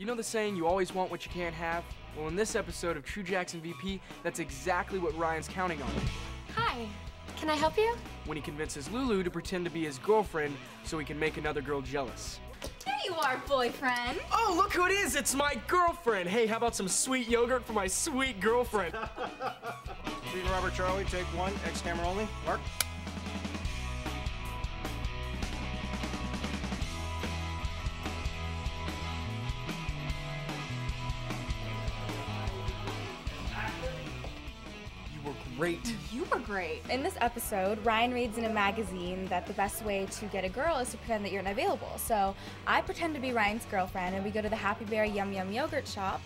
You know the saying, you always want what you can't have? Well, in this episode of True Jackson VP, that's exactly what Ryan's counting on Hi. Can I help you? when he convinces Lulu to pretend to be his girlfriend so he can make another girl jealous. There you are, boyfriend. Oh, look who it is! It's my girlfriend! Hey, how about some sweet yogurt for my sweet girlfriend? Lead Robert Charlie, take one, X camera only. Mark. Great. You were great. In this episode, Ryan reads in a magazine that the best way to get a girl is to pretend that you're unavailable. So I pretend to be Ryan's girlfriend, and we go to the Happy Berry Yum Yum yogurt shop.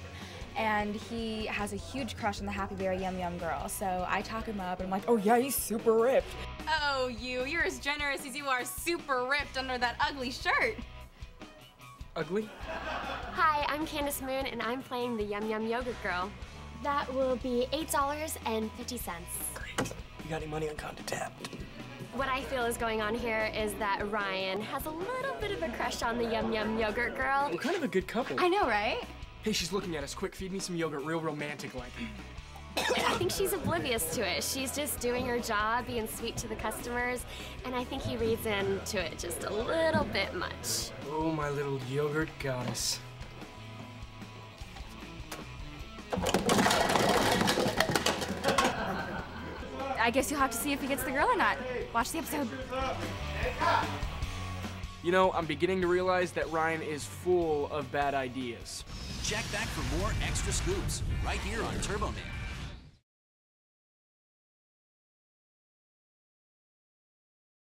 And he has a huge crush on the Happy Berry Yum Yum girl. So I talk him up, and I'm like, oh yeah, he's super ripped. Oh, you. You're as generous as you are super ripped under that ugly shirt. Ugly? Hi, I'm Candace Moon, and I'm playing the Yum Yum Yogurt Girl. That will be $8.50. Great. You got any money on Conda Tapped? What I feel is going on here is that Ryan has a little bit of a crush on the Yum Yum Yogurt Girl. We're kind of a good couple. I know, right? Hey, she's looking at us. Quick, feed me some yogurt, real romantic like. I think she's oblivious to it. She's just doing her job, being sweet to the customers, and I think he reads into it just a little bit much. Oh, my little yogurt goddess. I guess you'll have to see if he gets the girl or not. Watch the episode. You know, I'm beginning to realize that Ryan is full of bad ideas. Check back for more extra scoops right here on TurboNick.